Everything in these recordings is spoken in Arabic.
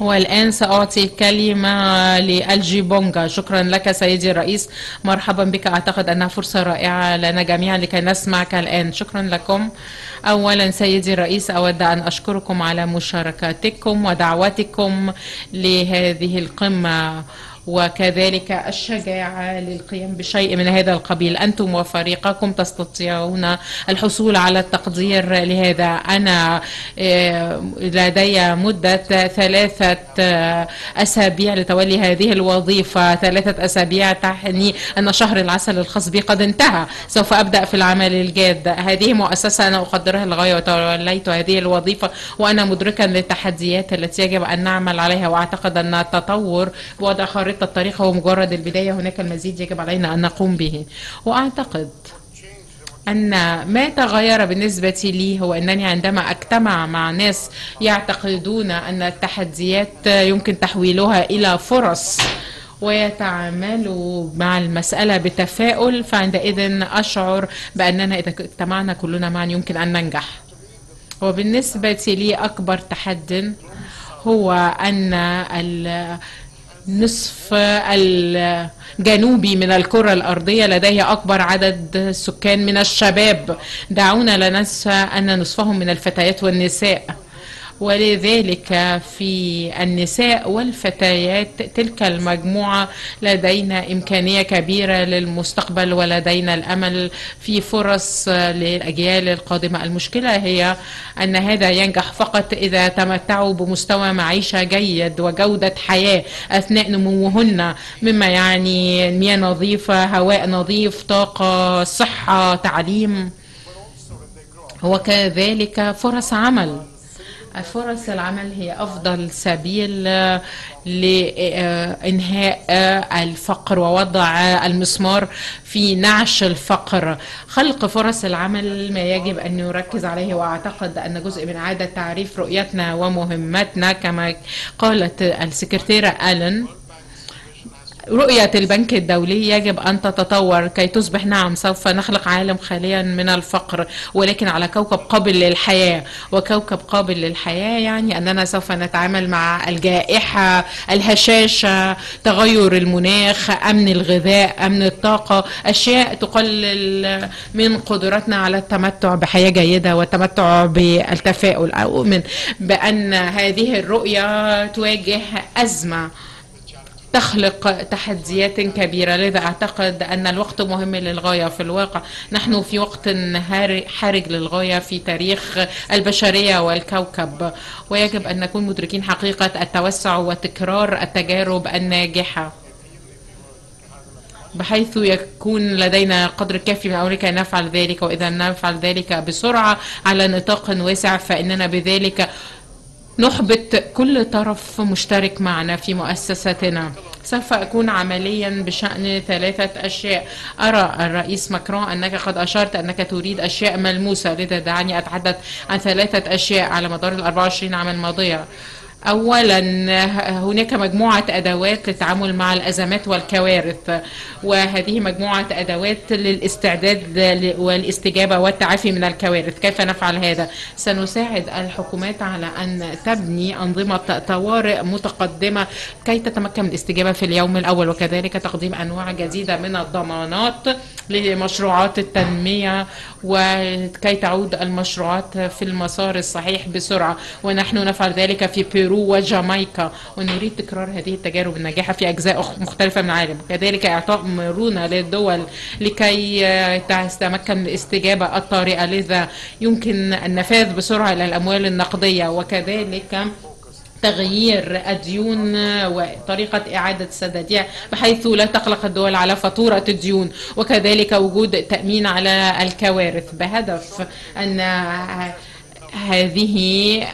والآن سأعطي الكلمة لألجي بونغا. شكرا لك سيدي الرئيس. مرحبا بك. أعتقد أنها فرصة رائعة لنا جميعا لكي نسمعك الآن. شكرا لكم. أولا سيدي الرئيس أود أن أشكركم على مشاركتكم ودعوتكم لهذه القمة. وكذلك الشجاعة للقيام بشيء من هذا القبيل. أنتم وفريقكم تستطيعون الحصول على التقدير لهذا. أنا لدي مدة ثلاثة أسابيع لتولي هذه الوظيفة. ثلاثة أسابيع تعني أن شهر العسل الخاص بي قد انتهى. سوف أبدأ في العمل الجاد. هذه مؤسسة أنا أقدرها للغاية وتوليت هذه الوظيفة وأنا مدركا للتحديات التي يجب أن نعمل عليها وأعتقد أن التطور بوضع خارطة خطة الطريق هو مجرد البداية. هناك المزيد يجب علينا أن نقوم به. وأعتقد أن ما تغير بالنسبة لي هو أنني عندما أجتمع مع ناس يعتقدون أن التحديات يمكن تحويلها إلى فرص ويتعاملوا مع المسألة بتفاؤل فعندئذ أشعر بأننا إذا اجتمعنا كلنا معا يمكن أن ننجح. وبالنسبة لي أكبر تحد هو أن نصف الجنوبي من الكرة الأرضية لديه أكبر عدد سكان من الشباب. دعونا لا ننسى أن نصفهم من الفتيات والنساء. ولذلك في النساء والفتيات تلك المجموعة لدينا إمكانية كبيرة للمستقبل ولدينا الأمل في فرص للأجيال القادمة. المشكلة هي أن هذا ينجح فقط إذا تمتعوا بمستوى معيشة جيد وجودة حياة أثناء نموهن مما يعني مياه نظيفة هواء نظيف طاقة صحة تعليم. وكذلك فرص عمل. فرص العمل هي أفضل سبيل لإنهاء الفقر ووضع المسمار في نعش الفقر. خلق فرص العمل ما يجب أن نركز عليه وأعتقد أن جزء من إعادة تعريف رؤيتنا ومهمتنا كما قالت السكرتيرة ألين رؤية البنك الدولي يجب أن تتطور كي تصبح نعم سوف نخلق عالم خاليا من الفقر ولكن على كوكب قابل للحياة. وكوكب قابل للحياة يعني أننا سوف نتعامل مع الجائحة الهشاشة تغير المناخ أمن الغذاء أمن الطاقة أشياء تقلل من قدرتنا على التمتع بحياة جيدة والتمتع بالتفاؤل. أؤمن بأن هذه الرؤية تواجه أزمة تخلق تحديات كبيرة. لذا أعتقد أن الوقت مهم للغاية في الواقع. نحن في وقت حرج للغاية في تاريخ البشرية والكوكب. ويجب أن نكون مدركين حقيقة التوسع وتكرار التجارب الناجحة. بحيث يكون لدينا قدر كافي من أمريكا نفعل ذلك. وإذا نفعل ذلك بسرعة على نطاق واسع فإننا بذلك نحبط كل طرف مشترك معنا في مؤسستنا سوف أكون عمليا بشأن ثلاثة أشياء. أرى الرئيس ماكرون أنك قد أشرت أنك تريد أشياء ملموسة. لذا دعني أتحدث عن ثلاثة أشياء على مدار ال 24 عام الماضية. اولا هناك مجموعة أدوات للتعامل مع الأزمات والكوارث وهذه مجموعة أدوات للاستعداد والاستجابة والتعافي من الكوارث. كيف نفعل هذا؟ سنساعد الحكومات على أن تبني أنظمة طوارئ متقدمة كي تتمكن من الاستجابة في اليوم الأول وكذلك تقديم أنواع جديدة من الضمانات لمشروعات التنمية وكي تعود المشروعات في المسار الصحيح بسرعة. ونحن نفعل ذلك في بيرو. بيرو وجامايكا. ونريد تكرار هذه التجارب الناجحة في أجزاء مختلفة من العالم. كذلك إعطاء مرونة للدول لكي تتمكن من الاستجابة الطارئة لذا يمكن النفاذ بسرعة إلى الأموال النقدية. وكذلك تغيير الديون وطريقة إعادة سدادها بحيث لا تقلق الدول على فاتورة الديون. وكذلك وجود تأمين على الكوارث. بهدف أن هذه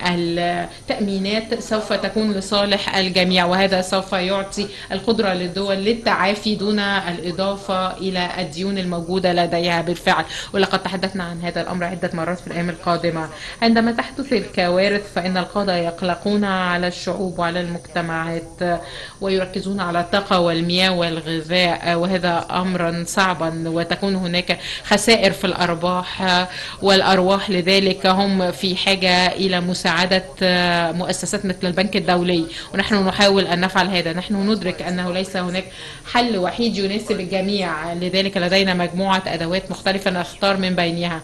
التأمينات سوف تكون لصالح الجميع وهذا سوف يعطي القدرة للدول للتعافي دون الإضافة إلى الديون الموجودة لديها بالفعل. ولقد تحدثنا عن هذا الأمر عدة مرات في الأيام القادمة. عندما تحدث الكوارث فإن القادة يقلقون على الشعوب وعلى المجتمعات ويركزون على الطاقة والمياه والغذاء وهذا أمرا صعبا وتكون هناك خسائر في الأرباح والأرواح. لذلك هم في في حاجة إلى مساعدة مؤسسات مثل البنك الدولي. ونحن نحاول أن نفعل هذا. نحن ندرك أنه ليس هناك حل وحيد يناسب الجميع. لذلك لدينا مجموعة أدوات مختلفة نختار من بينها.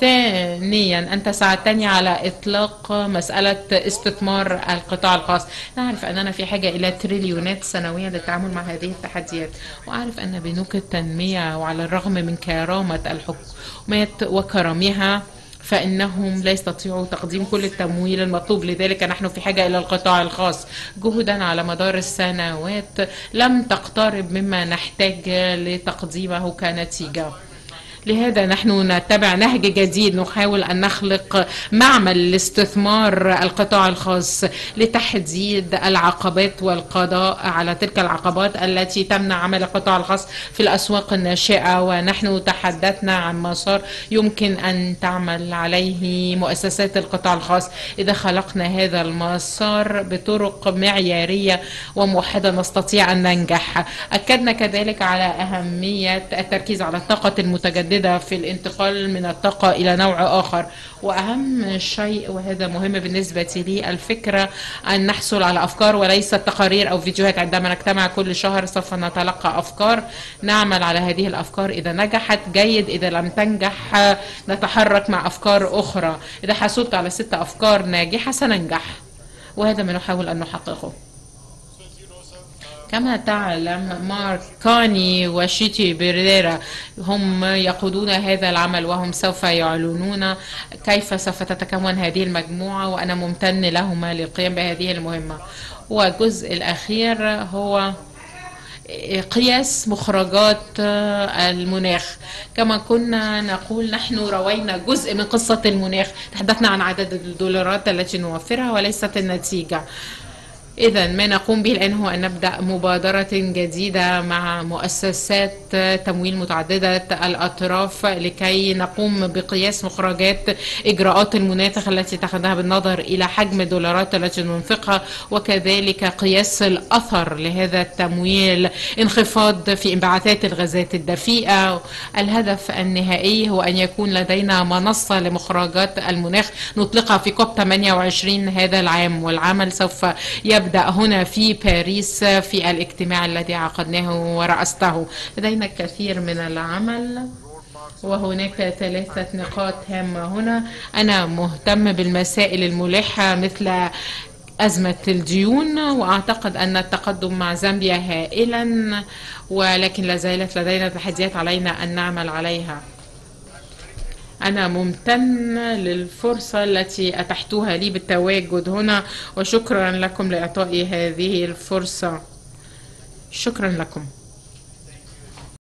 ثانيا أنت ساعدتني على إطلاق مسألة استثمار القطاع الخاص. نعرف أننا في حاجة إلى تريليونات سنويا للتعامل مع هذه التحديات. وأعرف أن بنوك التنمية وعلى الرغم من كرامة الحكومات وكرمها فإنهم لا يستطيعوا تقديم كل التمويل المطلوب. لذلك نحن في حاجة إلى القطاع الخاص. جهدا على مدار السنوات لم تقترب مما نحتاج لتقديمه كنتيجة. لهذا نحن نتبع نهج جديد نحاول أن نخلق معمل لاستثمار القطاع الخاص لتحديد العقبات والقضاء على تلك العقبات التي تمنع عمل القطاع الخاص في الأسواق الناشئة. ونحن تحدثنا عن مسار يمكن أن تعمل عليه مؤسسات القطاع الخاص. إذا خلقنا هذا المسار بطرق معيارية وموحدة نستطيع أن ننجح. أكدنا كذلك على أهمية التركيز على الطاقة المتجددة متعددة في الانتقال من الطاقة إلى نوع آخر. وأهم شيء وهذا مهم بالنسبة لي الفكرة أن نحصل على أفكار وليس تقارير أو فيديوهات. عندما نجتمع كل شهر سوف نتلقى أفكار نعمل على هذه الأفكار. إذا نجحت جيد. إذا لم تنجح نتحرك مع أفكار أخرى. إذا حصلت على ست أفكار ناجحة سننجح. وهذا ما نحاول أن نحققه. كما تعلم مارك كاني وشيتي بيريرا هم يقودون هذا العمل وهم سوف يعلنون كيف سوف تتكون هذه المجموعة وأنا ممتن لهما للقيام بهذه المهمة. والجزء الأخير هو قياس مخرجات المناخ. كما كنا نقول نحن روينا جزء من قصة المناخ. تحدثنا عن عدد الدولارات التي نوفرها وليست النتيجة. إذا ما نقوم به الآن هو أن نبدأ مبادرة جديدة مع مؤسسات تمويل متعددة الأطراف لكي نقوم بقياس مخرجات إجراءات المناخ التي تأخذها بالنظر إلى حجم الدولارات التي ننفقها وكذلك قياس الأثر لهذا التمويل. انخفاض في انبعاثات الغازات الدفيئة. الهدف النهائي هو أن يكون لدينا منصة لمخرجات المناخ نطلقها في كوب 28 هذا العام والعمل سوف يبدأ يبدأ هنا في باريس في الاجتماع الذي عقدناه ورأسته. لدينا الكثير من العمل وهناك ثلاثة نقاط هامة هنا. أنا مهتم بالمسائل الملحة مثل أزمة الديون وأعتقد أن التقدم مع زامبيا هائلا ولكن لا زالت لدينا تحديات علينا أن نعمل عليها. أنا ممتن للفرصة التي أتحتوها لي بالتواجد هنا وشكرا لكم لإعطائي هذه الفرصة. شكرا لكم.